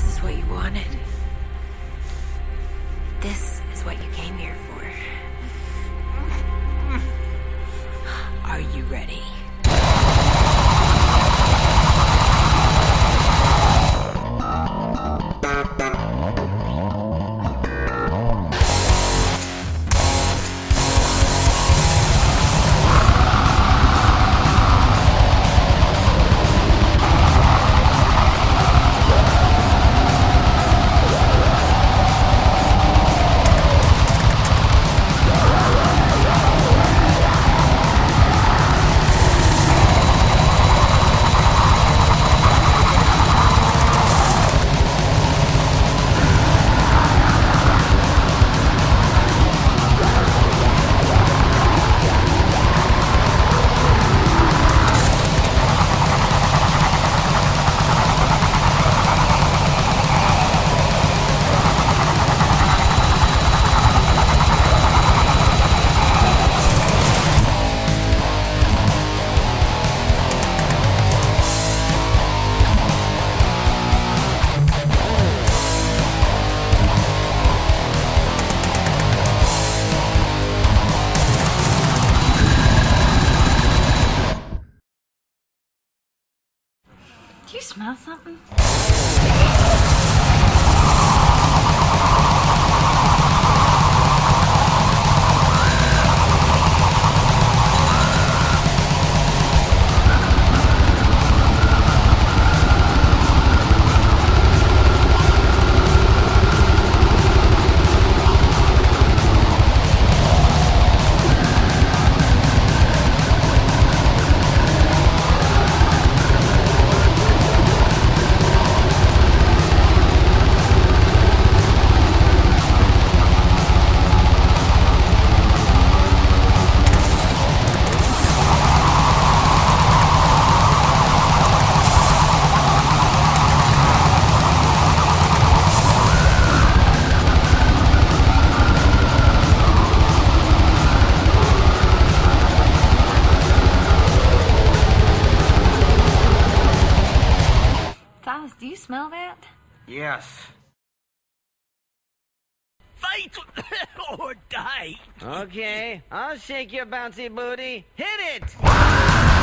this is what you wanted. This is what you came here for. Are you ready? Do you smell I'll shake your bouncy booty. Hit it!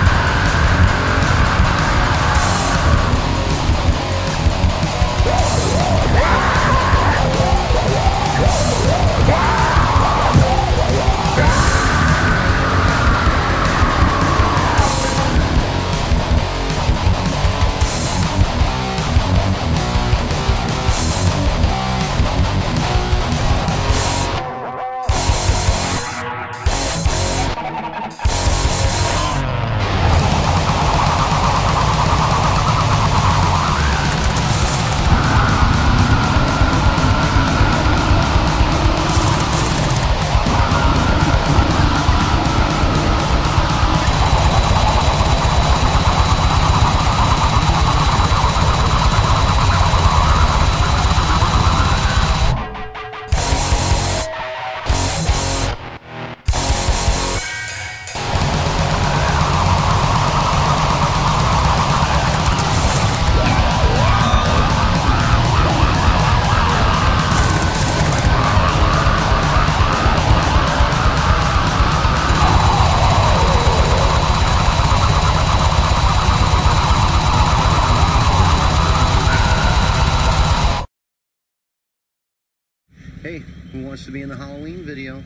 Wants to be in the Halloween video?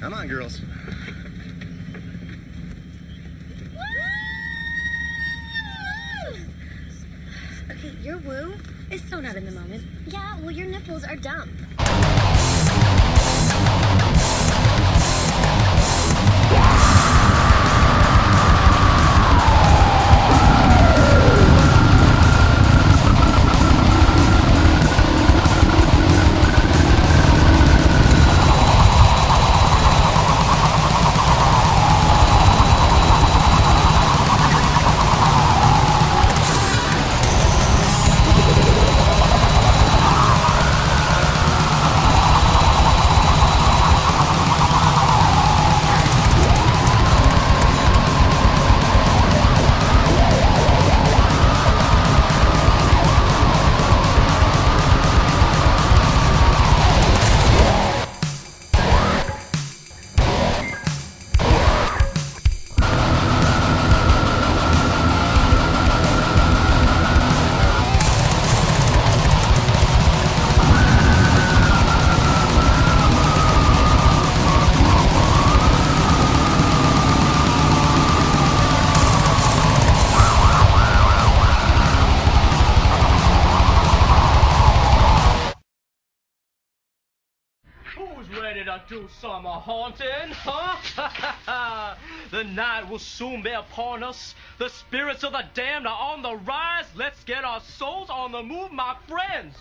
Come on, girls. Okay, your woo is so not in the moment. Yeah, well, your nipples are dumb. Do some haunting, huh? the night will soon be upon us. The spirits of the damned are on the rise. Let's get our souls on the move, my friends.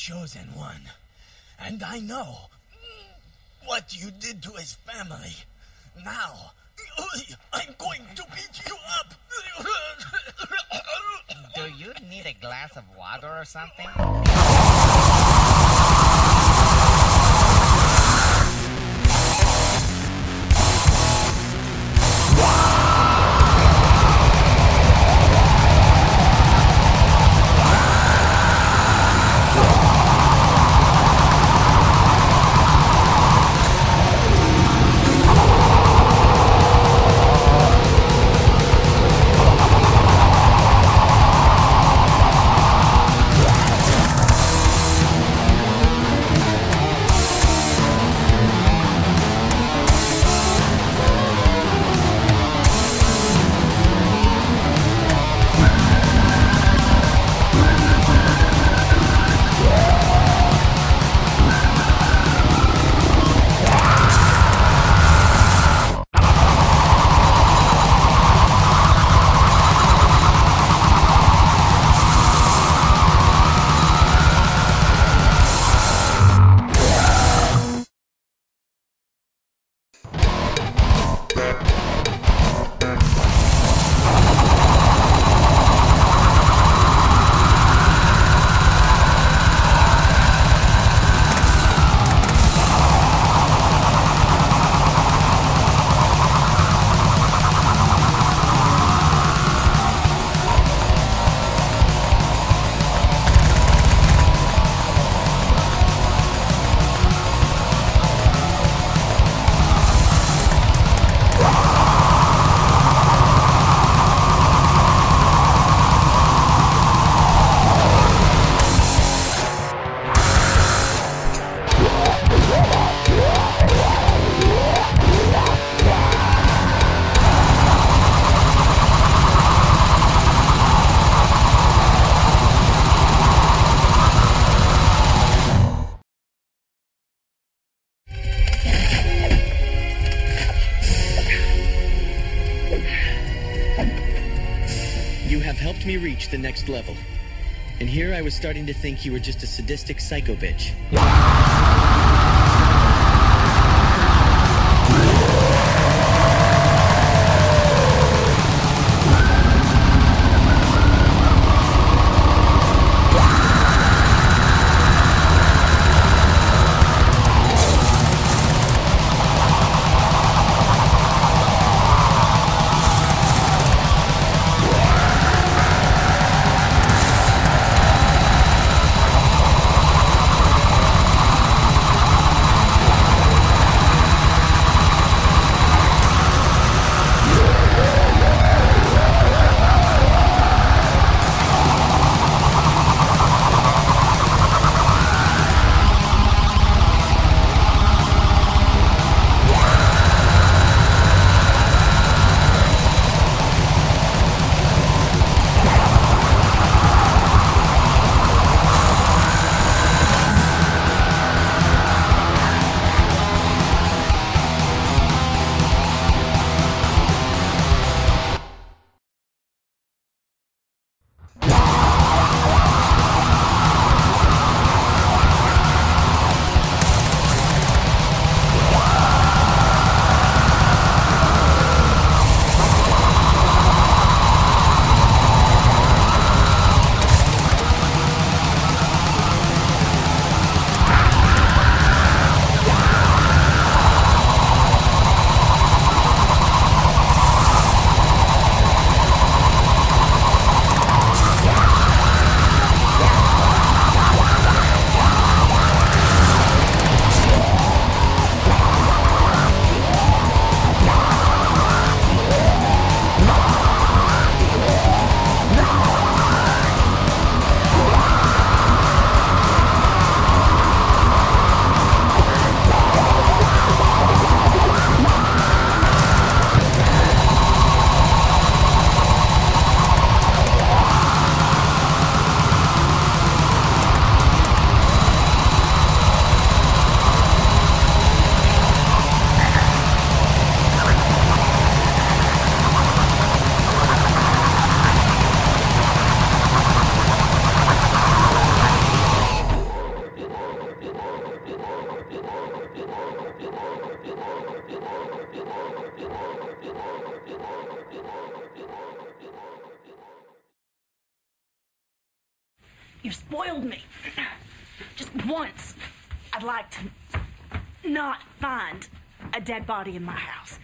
Chosen one. And I know what you did to his family. Now, I'm going to beat you up. Do you need a glass of water or something? Me reach the next level. And here I was starting to think you were just a sadistic psycho bitch. You spoiled me. Just once, I'd like to not find a dead body in my house.